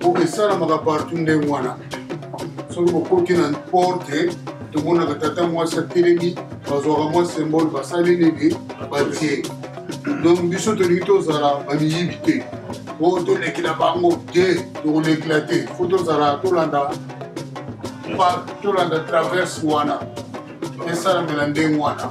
po esalamaka partout ndenge wana soki bokoti na porte tomonaka tata mwasi atelemi bazwaka mwa symbole basali nini batie donc biso tolingi tozala bamiyibi te po tolekela bango te tokolekela te fo tozala tolanda tolanda traverse wana esalamela ndenge wana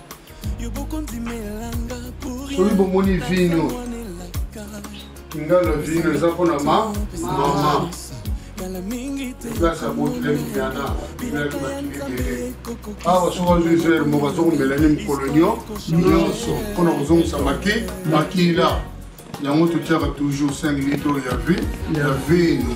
soki bomoni vino nga na vino eza mpo na ma mama place abotilekiana nakimakilibele awa soki azwi israel moko azokomela ni mokolo nyonso mpo na kozongisa maki makila yango totiaka toujours 5 litre ya vi ya vino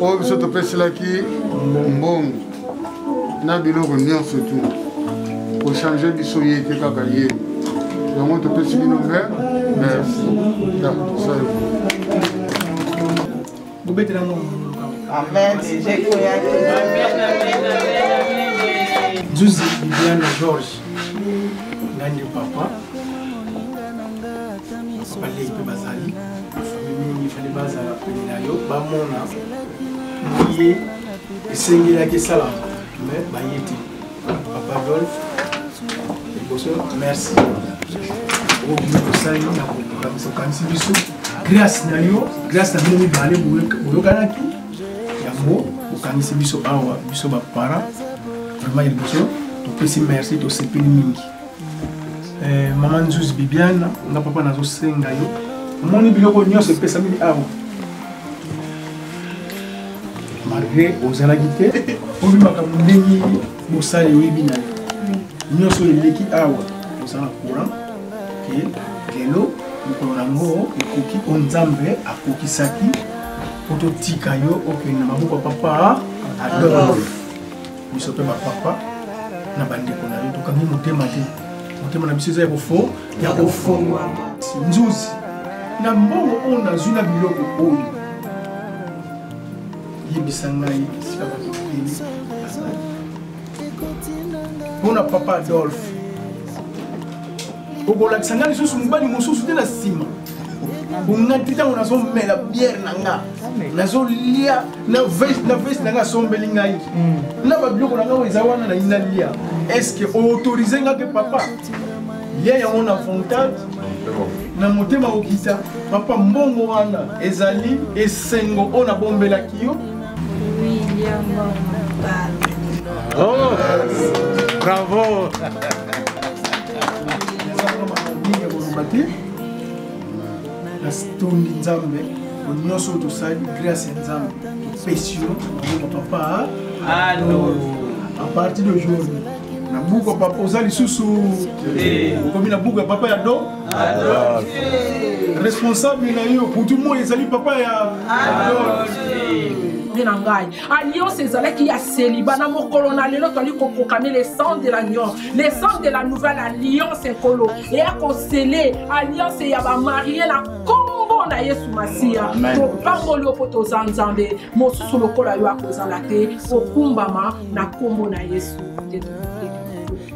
oyo biso topeselaki mbongo na biloko nyonso tu kochange biso ye te kaka ye yango topesi bino mpe merci tosali bobetela ngo amen deja ekoyaki zuzi bibiane george ngai nde papa balei mpe bazali famille ifali bazala pene na yo bamona ye esengelaki esalama me baye te papa adolphe liboso merci omiosali na kokanisi biso grâce na yo grâce na bino mibale boyokanaki yango okangisi biso awa biso baparent vraiment ya liboso topesi merci tosepeli mingi eh, mama nzuzi bibiana nga papa nazosenga yo omoni biloko nyonso epesami awa malgré ozalaki te obi makambo ndenge bosali oyebi na yo nyonso eleki awa ozala courant lelo mokolo yango ekoki o nzambe akokisaki po totika yo okende na maboko ya papa adolf biso mpe bapapa na bandeko na yo tokangi motema te motema na biso eza ya kofo ya kofongwa nzuzi na mbongo oyo nazwi na biloko oyo yebisa ngai esika bakokende mpona papa adolphe okolakisa ngai lisusu mobali mosusu te na nsima ongati ntango nazomela biere na nga nazolia na veste na nga asombeli ngai mm. na babiloko na ngai eza wana nayi nalia estce oautorize ngai mpe papa lia yango na fontade na motema okita papa mbongo wana ezali esengo oyo nabombelaki yo Oh, bravo. nasitongi nzambe po nyonso oyo tosali grâce ya nzambe topesi yo nabuka papa alo a partir d'aujourd'hui nabuka papa oza lisusu okomi na buku ya papa ya do responsable na yo kutu moi ezali papa ya nde na ngai alliance ezalaki ya seliba na mokolo na lelo toali koproclame le sang de l'agnon le sang de la nouvelle alliance ekolo eya kosele alliance ya bamarie na nkombo na yesu masiya topamboli yo mpo toza nzambe mosusu lokola yo akozala te okumbama na nkombo na yesu